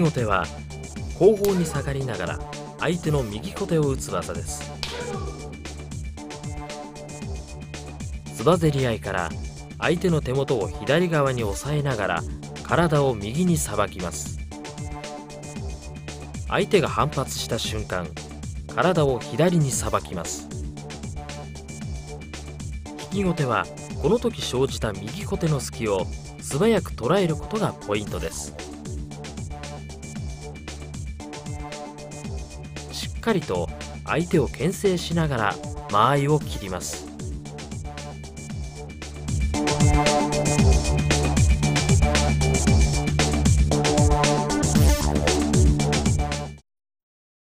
後手は後方に下がりながら相手の右小手を打つ技です。つばぜり合いから相手の手元を左側に押さえながら体を右にさばきます。相手が反発した瞬間体を左にさばきます。引き後手はこの時生じた右小手の隙を素早く捉えることがポイントです。かりと相手を牽制しながら間合いを切ります。